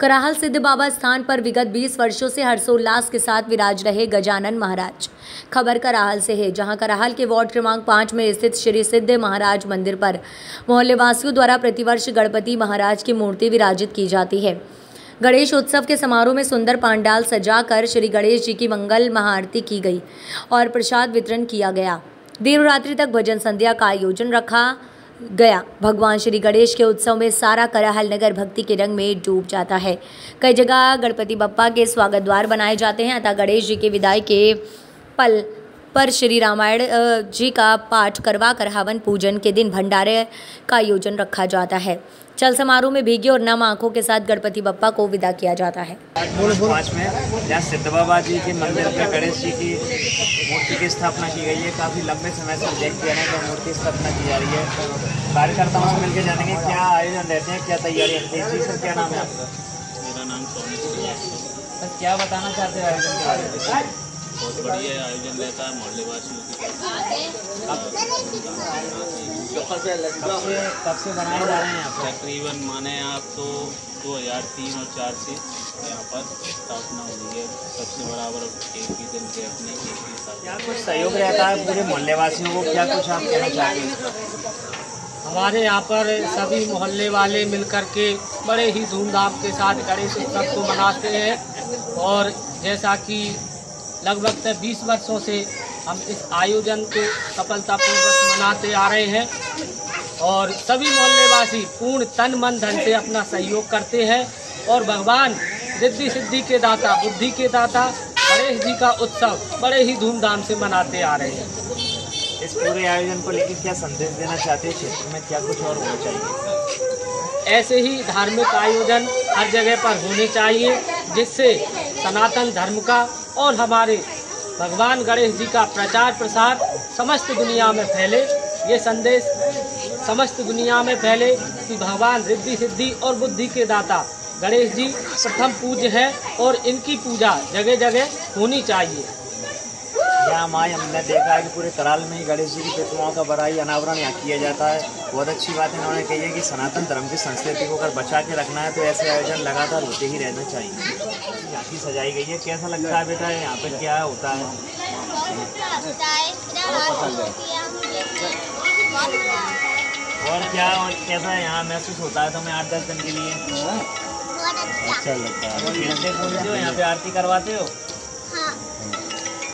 कराहल सिद्ध बाबा स्थान पर विगत 20 वर्षों से हर्षोल्लास के साथ विराज रहे गजानन महाराज। खबर कराहल से है, जहाँ कराहल के वार्ड क्रमांक पाँच में स्थित श्री सिद्ध महाराज मंदिर पर मोहल्लेवासियों द्वारा प्रतिवर्ष गणपति महाराज की मूर्ति विराजित की जाती है। गणेश उत्सव के समारोह में सुंदर पांडाल सजाकर श्री गणेश जी की मंगल महाआरती की गई और प्रसाद वितरण किया गया। देर रात्रि तक भजन संध्या का आयोजन रखा गया। भगवान श्री गणेश के उत्सव में सारा कराहल नगर भक्ति के रंग में डूब जाता है। कई जगह गणपति बप्पा के स्वागत द्वार बनाए जाते हैं, अतः गणेश जी के विदाई के पल पर श्री रामायण जी का पाठ करवा कर हवन पूजन के दिन भंडारे का आयोजन रखा जाता है। चल समारोह में भीगी और नम आँखों के साथ गणपति बप्पा को विदा किया जाता है। पाँच में जहाँ सिद्ध बाबा जी के मंदिर पे गणेश जी की मूर्ति की स्थापना की गई है काफ़ी लंबे समय से देखते हैं कि मूर्ति स्थापना की जा रही है। कार्यकर्ताओं से मिलकर जानेंगे क्या आयोजन रहते हैं क्या तैयारी जी सर क्या नाम है आपका? मेरा नाम सर क्या बताना चाहते हैं आयोजन के बारे में? बहुत बढ़िया आयोजन रहता है मोहल्ले वासियों की। तरफ़ कब से कब से बनाए जा रहे हैं यहाँ तकरीबन माने आप तो 2003 और 4 से यहाँ पर स्थापना हुई है। सबसे बराबर एक ही दिन के अपने एक ही क्या कुछ सहयोग रहता है पूरे मोहल्ले वासियों को? क्या कुछ आप कहना चाहते हैं? हमारे यहाँ पर सभी मोहल्ले वाले मिलकर के बड़े ही धूमधाम के साथ गणेश उत्सव को मनाते हैं। और जैसा कि लगभग से 20 वर्षों से हम इस आयोजन को सफलतापूर्वक मनाते आ रहे हैं और सभी मोहल्लेवासी पूर्ण तन मन धन से अपना सहयोग करते हैं और भगवान रिद्धि सिद्धि के दाता बुद्धि के दाता गणेश जी का उत्सव बड़े ही धूमधाम से मनाते आ रहे हैं। इस पूरे आयोजन को लेकर क्या संदेश देना चाहते हैं? क्षेत्र में क्या कुछ और होना चाहिए? ऐसे ही धार्मिक आयोजन हर जगह पर होने चाहिए जिससे सनातन धर्म का और हमारे भगवान गणेश जी का प्रचार प्रसार समस्त दुनिया में फैले। ये संदेश समस्त दुनिया में फैले कि भगवान रिद्धि सिद्धि और बुद्धि के दाता गणेश जी प्रथम पूज्य है और इनकी पूजा जगह जगह होनी चाहिए। यहाँ माँ हमने देखा है कि पूरे कराल में ही गणेश जी की प्रतिमाओं का बड़ाई अनावरण यहाँ किया जाता है। बहुत अच्छी बात इन्होंने कही है कि सनातन धर्म की संस्कृति को अगर बचा के रखना है तो ऐसे आयोजन लगातार होते ही रहना चाहिए। यहाँ की सजाई गई है। कैसा लगता है बेटा? यहाँ पे क्या होता है? और क्या और कैसा यहाँ महसूस होता है तुम्हें आठ दस दिन के लिए? अच्छा। लगता है। खेलते कूदते हो यहाँ पे आरती करवाते हो?